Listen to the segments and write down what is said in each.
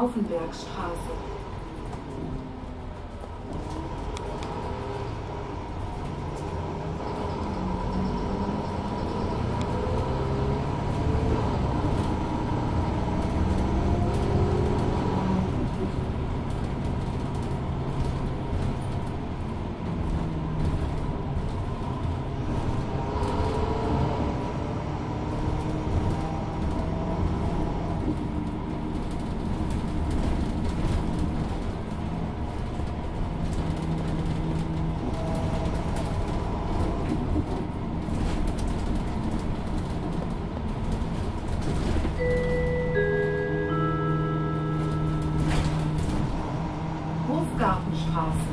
Stauffenbergstraße. Hofgartenstraße.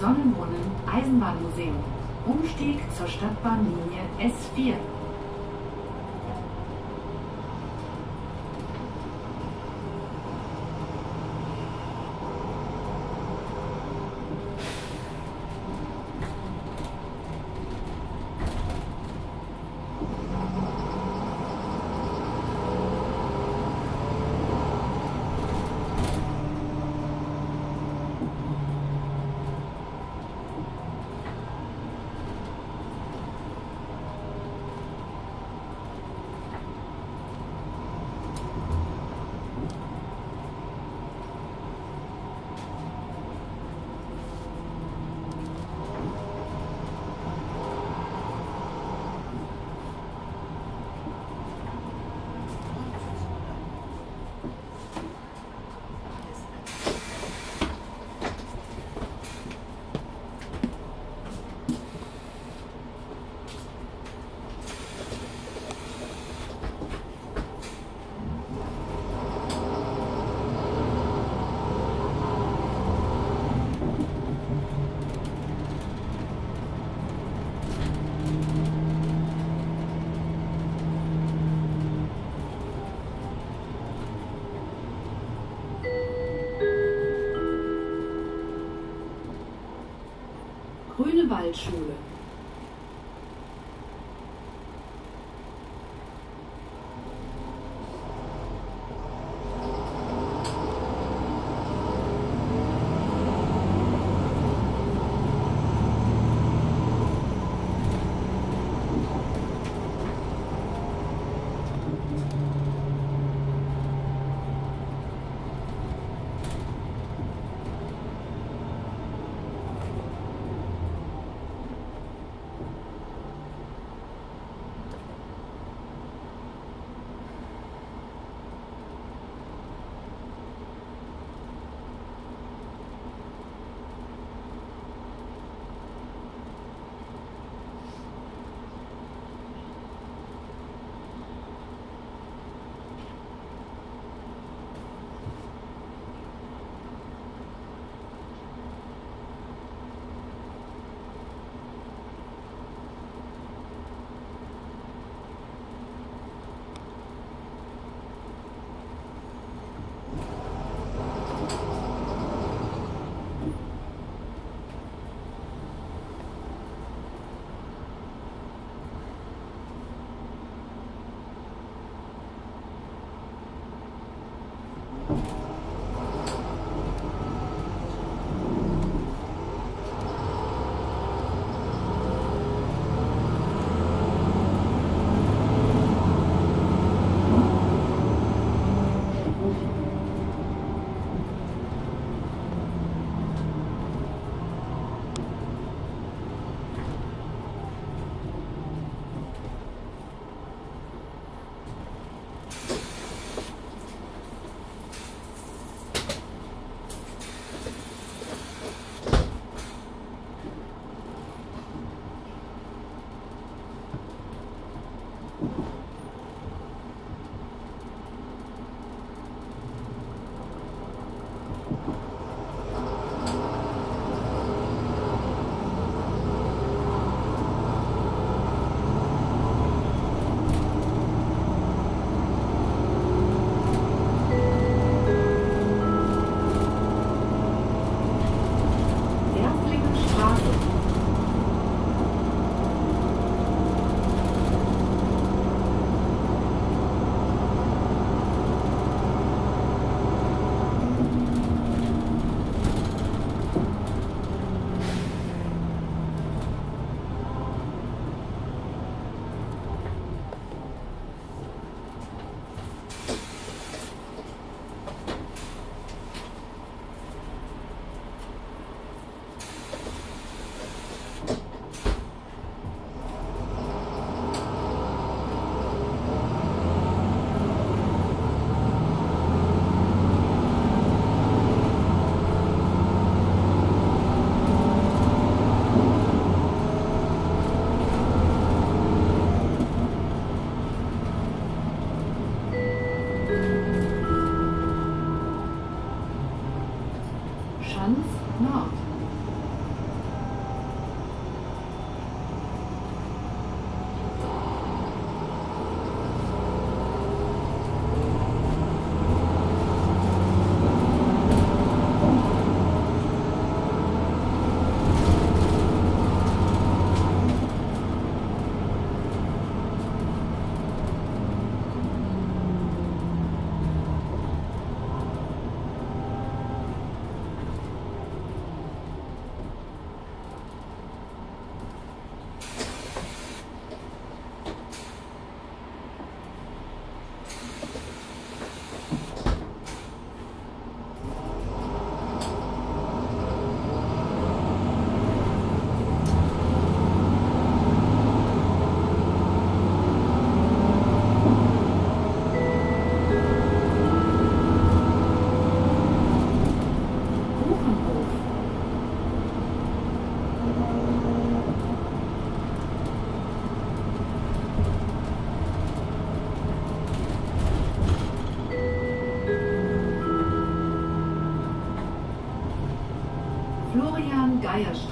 Sonnenbrunnen Eisenbahnmuseum. Umstieg zur Stadtbahnlinie S4. Grünewaldschule. Geier